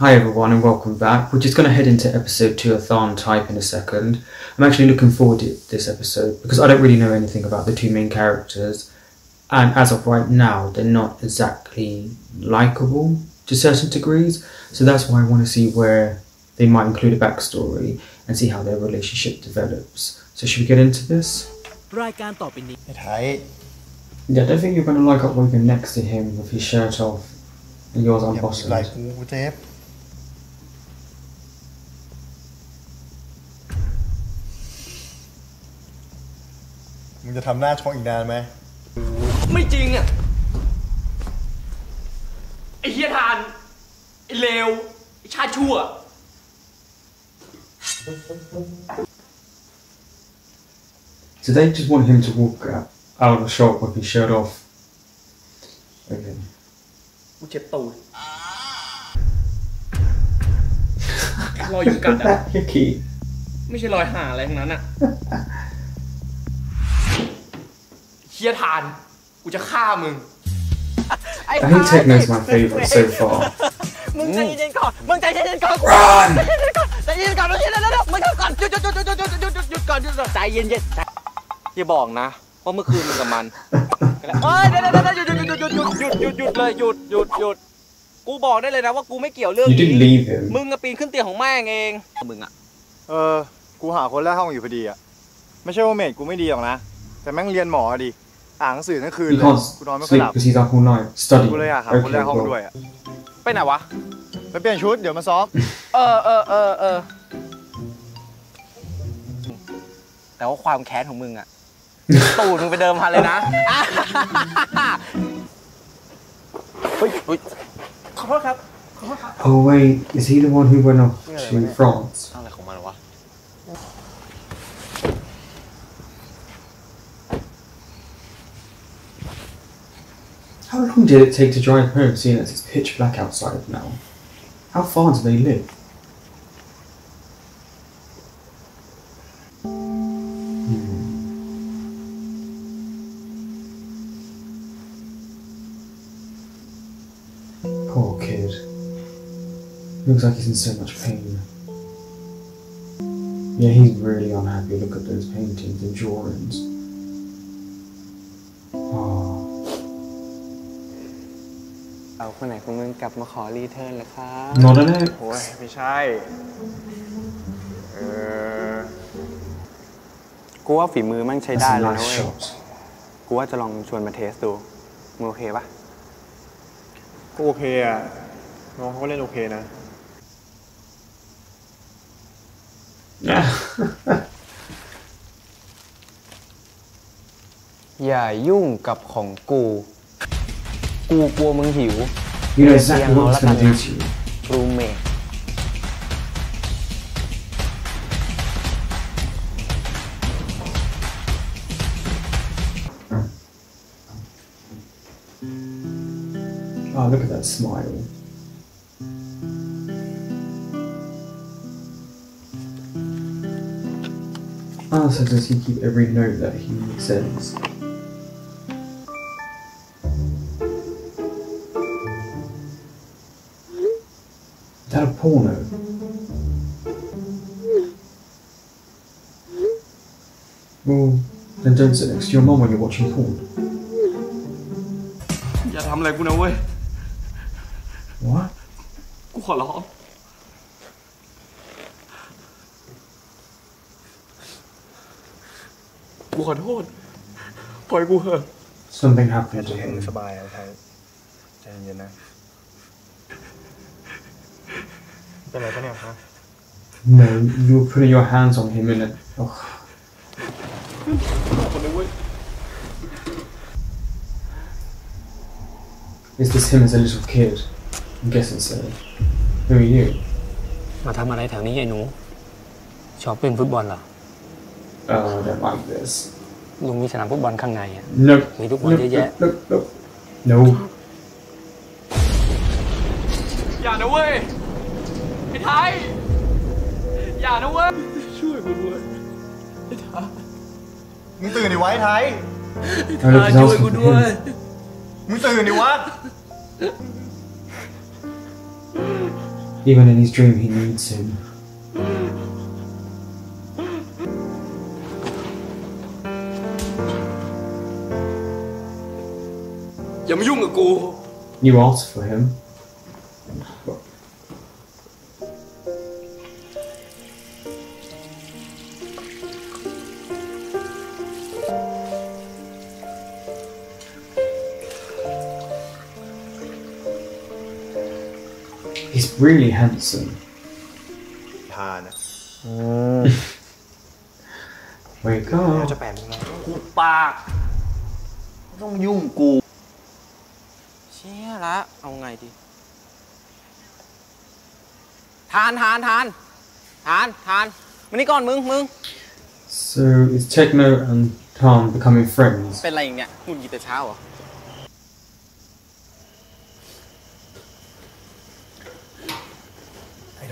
Hi everyone and welcome back. We're just going to head into episode 2 of Tharn Type in a second. I'm actually looking forward to this episode because I don't really know anything about the two main characters and as of right now they're not exactly likable to certain degrees so that's why I want to see where they might include a backstory and see how their relationship develops. So should we get into this? Yeah, I don't think you're going to like up Wogan next to him with his shirt off and yours unbuttoned. Like, จฟมึงจะทำหน้าช็อกอีกนานไหม ไม่จริงอะ ไอ้เฮียทาน ไอ้เลว ไอ้ชาติชั่ว So they just want him to walk out out of the shop with his shirt off. Okay. กูเจ็บตูดรอยยุงกัดอะ Yucky. ไม่ใช่รอยห่าอะไรทั้งนั้นอะ เฮียทาน กูจะฆ่ามึง I think Techno's my favourite so far. มึงใจเย็นๆก่อน มึงใจเย็นๆก่อน Run! ใจเย็นๆก่อนใจเย็นๆก่อนใจเย็นๆแล้วมึงก่อนหยุดหยุดหยุดหยุดหยุดหยุดหยุดหยุดหยุดก่อนหยุดก่อนใจเย็นๆใจอย่าบอกนะว่าเมื่อคืนมึงกับมันเฮ้ยเดี๋ยวเดี๋ยวเดี๋ยวหยุดหยุดหยุดหยุดหยุดหยุดหยุดหยุดเลยหยุดหยุดหยุดกูบอกได้เลยนะว่ากูไม่เกี่ยวเรื่อง You นี้ didn't leave him. มึงอะปีนขึ้นเตียงของแม่งเอง มึงอะเออ กูหาคนแรกห้องอยู่พอดีอะไม่ใช่ว่าเมดกูไม่ดีหรอกนะ แต่แม่งเรียนหมออะดิ อ่านหนังสือทั้งคืน You เลย can't กูนอนไม่ค่อย sleep หลับ because he's up all night studying. กูเลยอยากหาคนแร Okay, กห้องด้ว well, ยอะไปไหนวะไปเปลี่ยนชุดเดี๋ยวมาซ้อม เออเออเออเออแต่ว่าความแค้นของมึงอะตูดมึงไปเดิมพันเลยนะเฮ้ยเฮ้ยขอโทษครับ oh wait, is he the one who went off to France? How long did it take to drive home, seeing as it's pitch black outside now? How far do they live? Hmm. Poor kid. Looks like he's in so much pain. Yeah, he's really unhappy. Look at those paintings and drawings. เอาคนไหนของมึงกลับมาขอรีเทิร์นเหรอครับ Not an egg. โอ้ยไม่ใช่ เออ กูว่าฝีมือแมันใช้ That's ได้ a เลยนะ nice เว้ย shot. กูว่าจะลองชวนมาเทสดู มึงโอเคปะก็โอเคอะ น้องเขาก็เล่นโอเคนะ Yeah. อย่ายุ่งกับของกู กูกลัวมึงหิว You know exactly what it's going to do to you. Oh, look at that smile. Ah, so does he keep every note that he sends? Is that a porno? Well, then don't sit next to your mum when you're watching porn. อย่าทำอะไรกูนะเว้ย What? กูขอร้อง กูขอโทษ ปล่อยกูเถอะ Something happened จะ to เห็น him. สบายอะไทยใจเย็นๆนะ เป็นไรปะเนี่ยฮะ No, you were putting your hands on him in it. Oh. คนเลยเว้ย Is this him as a little kid? I'm guessing so. Who are you? มาทำอะไรแถวนี้ไอ้หนู ชอบเล่นฟุตบอลเหรอ Oh, I don't like this. ลุงมีสนามฟุตบอลข้างในอะ Nope. We don't want nope, it yet. nope, nope, nope. No. อย่านะเว้ย ไอ้ไทย อย่านะเว้ย ช่วยกูด้วยไอ้ไทยมึงตื่นดิไว้ไทย Oh, look, he's ช่วย asking กู for ด้วย him. มึงตื่นดิวะ Even in his dream, he needs him. อย่ามายุ่งกับกู You asked for him. He's really handsome. ทานอะ Wake เดี๋ยว up. จะแปะมึงไงกูปากต้องยุ่งกู เชี่ยละเอาไงดี ทานทานทานทานทานมานี่ก่อนมึงมึง So is Techno and Tom becoming friends? เป็นอะไรอย่างเนี้ยหุ่นหยิบแต่เช้าเหรอ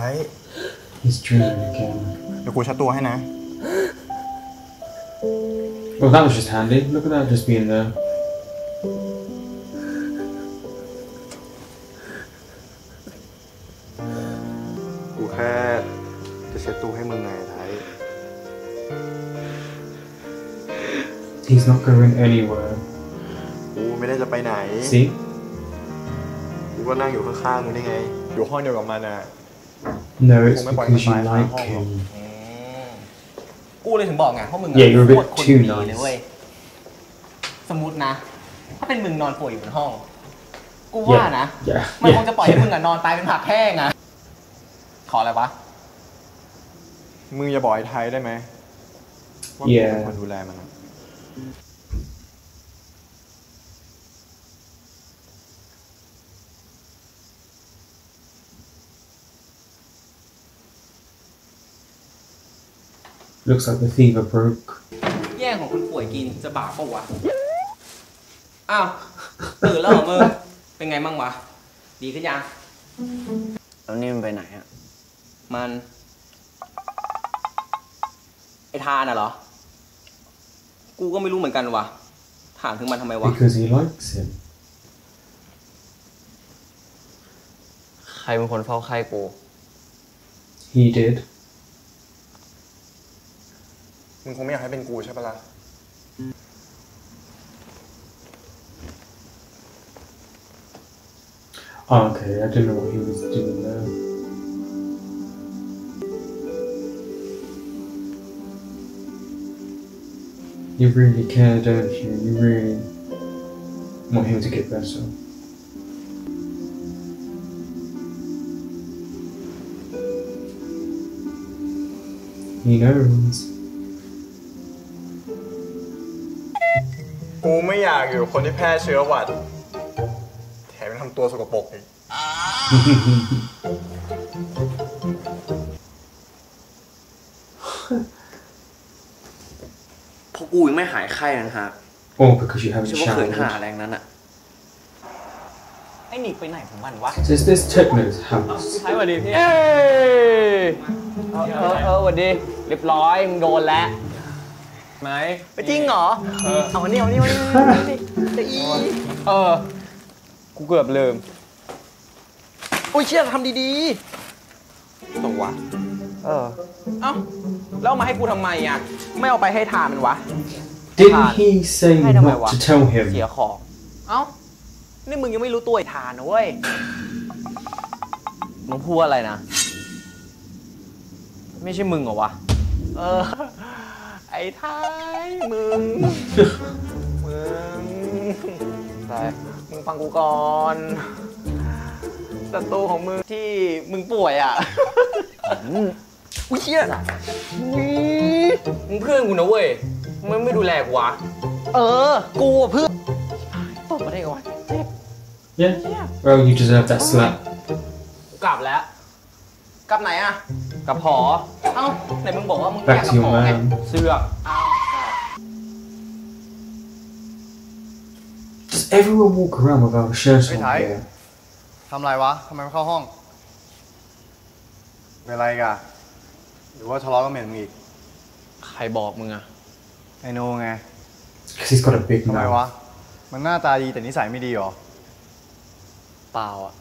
ไอ้ได He's dreaming again. เดี๋ยวกูชัดตัวให้นะ Well, that was just handy. Look at that just being there. กูแค่จะเช็ดตัวให้มึงไงไทย He's not going anywhere. กูไม่ได้จะไปไหน See? กูก็นั่งอยู่ข้างๆมึงนี่ไง อยู่ห้องเดียวกับมันอะ No, it's Well, my because you boyfriend like finds him. กูเลยถึงบอกไงเพราะมึง Yeah, you're a bit โคตรคน too ดี nice เลยเว้ยสมมตินะ ถ้าเป็นมึงนอนป่วยอยู่บนห้อง กูว่านะ Yeah. มันคง Yeah. จะปล่อยให้มึงอะนอนตายเป็นผักแห้งอะขออะไรวะ มึงอย่าบอกไอ้ไทยได้ไหมว่ากู Yeah เป็นคนดูแลมันอะ Looks like the fever broke. แย่งของคนป่วยกินจะบาปปะวะ อ้าวตื่นแล้วเหรอมึงเป็นไงบ้างวะ ดีขึ้นยัง แล้วนี่มันไปไหนอะมัน ไอทานน่ะเหรอ กูก็ไม่รู้เหมือนกันวะถามถึงมันทำไมวะ Because he likes him. ใครเป็นคนเฝ้าไข้กู He did. มึงคงไม่อยากให้เป็นกูใช่ปะล่ะ Oh, okay, I didn't know what he was doing there. You really care, don't you? You really want him to get better. He knows. กูไม่อยากอยู่กับคนที่แพร่เชื้อหวัด แถมยังทำตัวสกปรกอีกเพราะกูยังไม่หายไข้นะฮะ Or because you ไม่ haven't ใช่ว่าเขินหา showered. แรงนั้นอะไอหนิกไปไหนของมันวะ So is this Techno's house? ใช่สวัสดีพี่เอ้ยเออเออเออสวัสดี เรียบร้อยมึงโดนแล้ว ไหมไปจริงเหรอเออเอาเนี่ยเอาเนี่ยเอาเนี่ยเอาเนี่ยจะอีเออ กูเกือบลืม อุ้ยเชี่ยทำดีๆตัวะเออ เอ้า แล้วเอามาให้กูทำไมอะ ไม่เอาไปให้ทานมันวะ Didn't he say I don't know not what. to tell เสีย him? ของ เอ้า นี่มึงยังไม่รู้ตัวไอ้ทานนะเว้ยมึงพูดอะไรนะ ไม่ใช่มึงเหรอวะ เออไอ้ ทายมึง มึงใช่มึงฟังกูก่อนศัตรูของมึงที่มึงป่วยอะอุ้ยเชี่ยอุ๊ยมึงเพื่อนกูนะเว้ย มึงไม่ดูแลกูวะ เออ กูอะเพื่อนตบมาได้ไงวะเจ็บ Yeah. Well, you deserve that slap. กลับแล้ว กลับไหนอะกลับหอเอ้าไหนมึงบอกว่ามึงอยาก Back ก to ลับหอ your ไง man. เสือกเอ้า Does everyone walk around without a shirt Hey, on Ty. here? ทำไรวะทำไมไม่เข้าห้อง เป็นไรกะหรือว่าทะเลาะกับเมนมึงอีก ใครบอกมึงอะไอโนไง Because he's got a big ทำไม mouth. วะมันหน้าตาดีแต่นิสัยไม่ดีหรอ เปล่าอะ